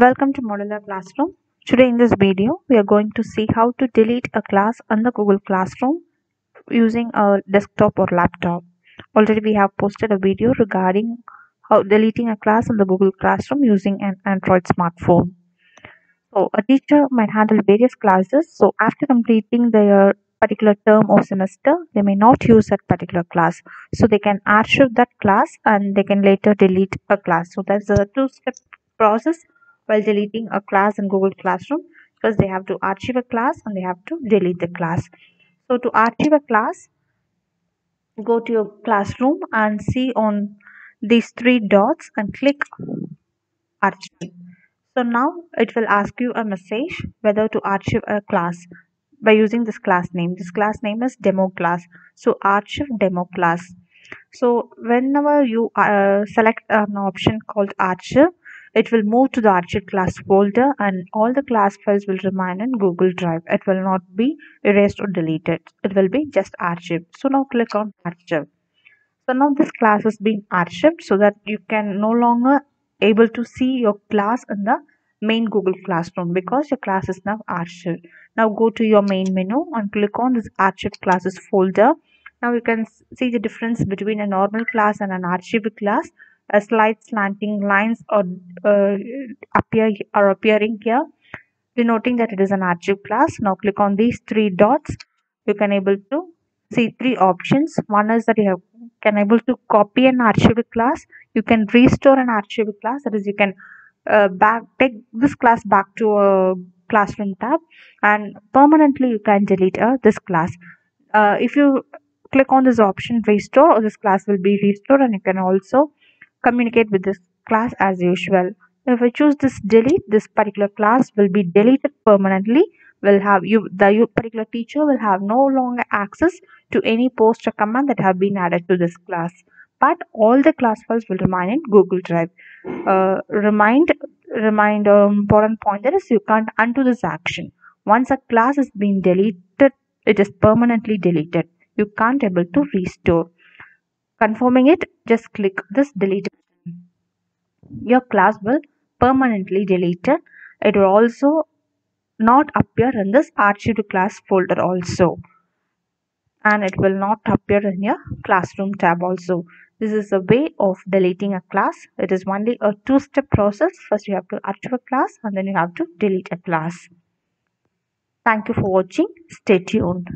Welcome to Modular Classroom. Today in this video, we are going to see how to delete a class on the Google Classroom using a desktop or laptop. Already we have posted a video regarding how deleting a class on the Google Classroom using an Android smartphone. So a teacher might handle various classes. So after completing their particular term or semester, they may not use that particular class. So they can archive that class and they can later delete a class. So that's a two-step process while deleting a class in Google Classroom because they have to archive a class and they have to delete the class. So to archive a class, go to your classroom and see on these three dots and click archive. So now it will ask you a message whether to archive a class by using this class name. This class name is demo class. So archive demo class. So whenever you uh, select an option called archive, it will move to the archive class folder and all the class files will remain in Google Drive. It will not be erased or deleted. It will be just archived. So now click on archive. So now this class has been archived so that you can no longer able to see your class in the main Google Classroom because your class is now archived. Now go to your main menu and click on this archived classes folder. Now you can see the difference between a normal class and an archived class. A slight slanting lines or uh, appear are appearing here denoting that it is an archive class. Now click on these three dots. You can able to see three options. One is that you have, can able to copy an archived class. You can restore an archived class. That is, you can uh, back take this class back to a classroom tab, and permanently you can delete uh, this class. Uh, if you click on this option restore, this class will be restored, and you can also communicate with this class as usual. If I choose this delete, this particular class will be deleted permanently. Will have you the particular teacher will have no longer access to any post or command that have been added to this class. But all the class files will remain in Google Drive. Uh, remind remind um, important point that is you can't undo this action. Once a class is being deleted, it is permanently deleted. You can't able to restore. Confirming it, just click this delete button. your class will permanently deleted it. It will also not appear in this archived class folder also. And it will not appear in your classroom tab also. This is a way of deleting a class. It is only a two-step process. First you have to archive a class and then you have to delete a class. Thank you for watching. Stay tuned